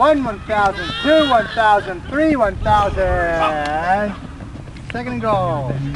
One, 1,000. Two, 1,000. Three, 1,000. Second goal.